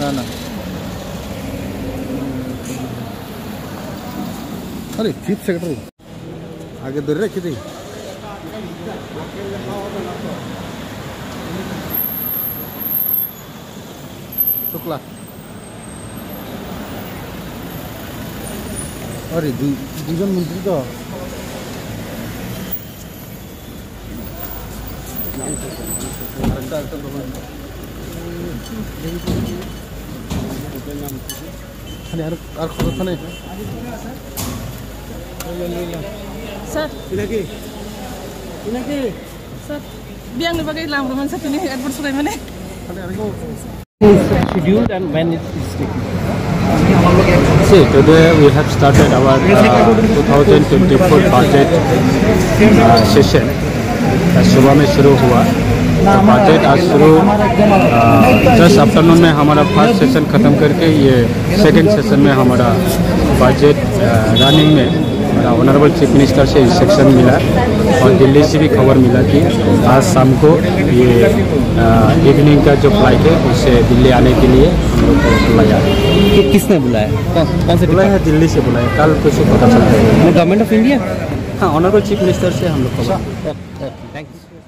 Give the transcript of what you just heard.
ना ना अरे चीफ सेक्रेटरी आगे दर रखी थी शुक्ला अरे दुई दुईजन मन्त्री त খালি আর আর খরচ খানে স্যার এটা কি এটা কি স্যার বিয়াং লবাগে লাম রমান স্যার তুমি এডভান্স করে মানে খালি আর scheduled and when it is taken See, today we have started our uh, 2024 budget uh, session. सुबह में शुरू हुआ। तो बजट आज शुरू जस्ट आफ्टरनून में हमारा फ़र्स्ट सेशन ख़त्म करके ये सेकंड सेशन में हमारा बजट रनिंग में हमारा ऑनरेबल चीफ मिनिस्टर से इंस्ट्रक्शन मिला। और दिल्ली से भी खबर मिला कि आज शाम को ये इवनिंग का जो फ़्लाइट है उससे दिल्ली आने के लिए हम लोग को बुलाया। कि किसने बुलाया? कौन से बुलाया है दिल्ली से बुलाया कल कुछ पता चल। गवर्नमेंट ऑफ़ इंडिया हाँ ऑनरेबल चीफ मिनिस्टर से हम लोग को थैंक यू